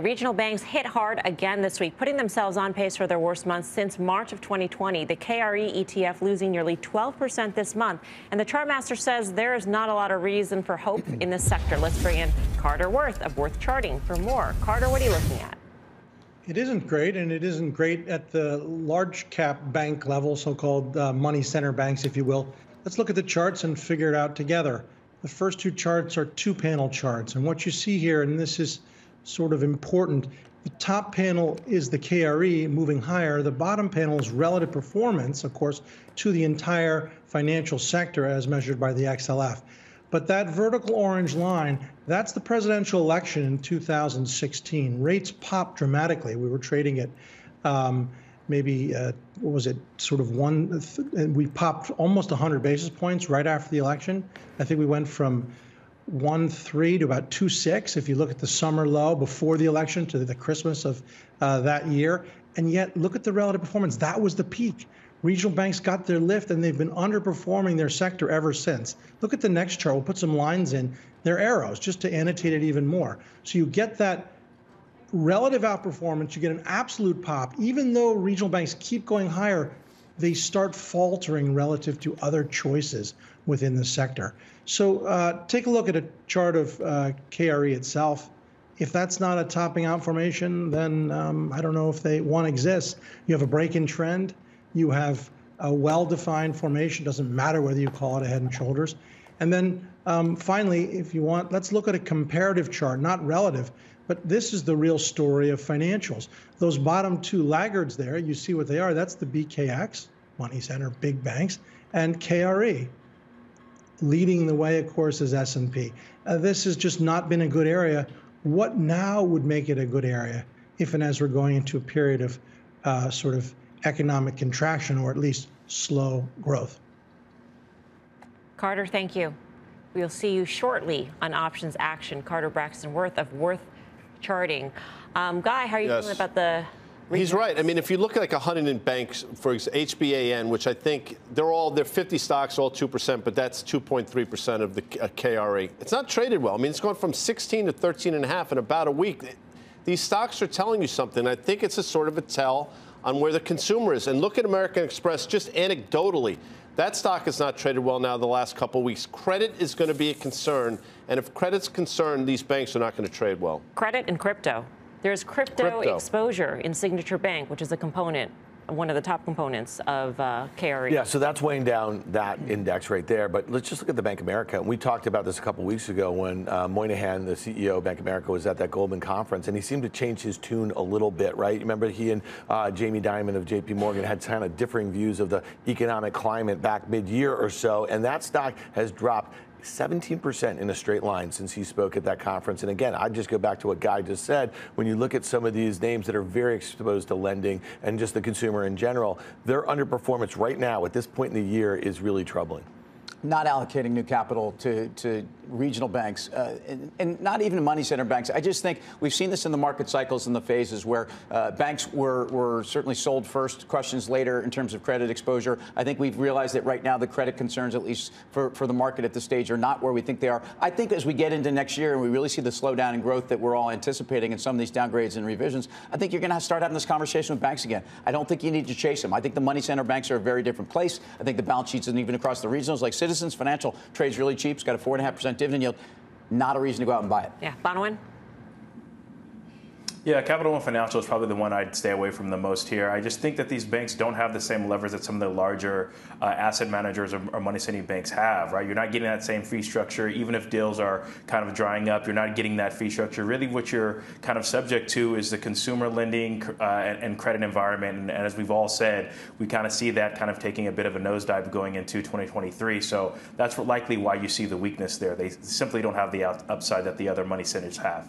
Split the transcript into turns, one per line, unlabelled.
Regional banks hit hard again this week, putting themselves on pace for their worst month since March of 2020. The KRE ETF losing nearly 12% this month. And the chartmaster says there is not a lot of reason for hope in this sector. Let's bring in Carter Worth of Worth Charting for more. Carter, what are you looking at?
It isn't great, and it isn't great at the large cap bank level, so called uh, money center banks, if you will. Let's look at the charts and figure it out together. The first two charts are two panel charts. And what you see here, and this is sort of important. The top panel is the KRE moving higher. The bottom panel is relative performance, of course, to the entire financial sector as measured by the XLF. But that vertical orange line, that's the presidential election in 2016. Rates popped dramatically. We were trading at um, maybe, uh, what was it, sort of one, we popped almost 100 basis points right after the election. I think we went from one three to about two six. If you look at the summer low before the election to the Christmas of uh, that year, and yet look at the relative performance. That was the peak. Regional banks got their lift, and they've been underperforming their sector ever since. Look at the next chart. We'll put some lines in. They're arrows just to annotate it even more. So you get that relative outperformance. You get an absolute pop, even though regional banks keep going higher they start faltering relative to other choices within the sector. So uh, take a look at a chart of uh, KRE itself. If that's not a topping out formation, then um, I don't know if they one exists. You have a break in trend. You have a well-defined formation. Doesn't matter whether you call it a head and shoulders. And then um, finally, if you want, let's look at a comparative chart, not relative. But this is the real story of financials. Those bottom two laggards there, you see what they are. That's the BKX, money center, big banks, and KRE. Leading the way, of course, is S&P. Uh, this has just not been a good area. What now would make it a good area if and as we're going into a period of uh, sort of economic contraction or at least slow growth?
Carter, thank you. We'll see you shortly on options action. Carter Braxton Worth of Worth charting. Um, Guy, how are you yes. feeling about the
He's right. I mean, if you look at like a Huntington Banks, for example, HBAN, which I think they're all, they're 50 stocks, all 2%, but that's 2.3% of the uh, KRE. It's not traded well. I mean, it's gone from 16 to 13 and a half in about a week. These stocks are telling you something. I think it's a sort of a tell on where the consumer is. And look at American Express just anecdotally. That stock has not traded well now the last couple weeks. Credit is going to be a concern. And if credit's concerned, these banks are not going to trade well.
Credit and crypto. There's crypto, crypto, exposure in Signature Bank, which is a component one of the top components of uh.
Yeah, so that's weighing down that index right there. But let's just look at the Bank of America. We talked about this a couple weeks ago when uh, Moynihan, the CEO of Bank of America, was at that Goldman conference, and he seemed to change his tune a little bit, right? Remember, he and uh, Jamie Dimon of J.P. Morgan had kind of differing views of the economic climate back mid-year or so, and that stock has dropped 17% in a straight line since he spoke at that conference. And again, I just go back to what Guy just said. When you look at some of these names that are very exposed to lending and just the consumer in general, their underperformance right now at this point in the year is really troubling
not allocating new capital to, to regional banks uh, and, and, not even money center banks. I just think we've seen this in the market cycles and the phases where uh, banks were, were certainly sold first, questions later in terms of credit exposure. I think we've realized that right now the credit concerns, at least for, for the market at this stage, are not where we think they are. I think as we get into next year and we really see the slowdown in growth that we're all anticipating and some of these downgrades and revisions, I think you're going to start having this conversation with banks again. I don't think you need to chase them. I think the money center banks are a very different place. I think the balance sheets and even across the regionals like Citizens Financial trades really cheap. It's got a 4.5% dividend yield. Not a reason to go out and buy it.
Yeah. Bonawyn?
Yeah, Capital One Financial is probably the one I'd stay away from the most here. I just think that these banks don't have the same levers that some of the larger uh, asset managers or, or money city banks have, right? You're not getting that same fee structure. Even if deals are kind of drying up, you're not getting that fee structure. Really, what you're kind of subject to is the consumer lending uh, and, and, credit environment. And, and, as we've all said, we kind of see that kind of taking a bit of a nosedive going into 2023. So that's likely why you see the weakness there. They simply don't have the upside that the other money centers have.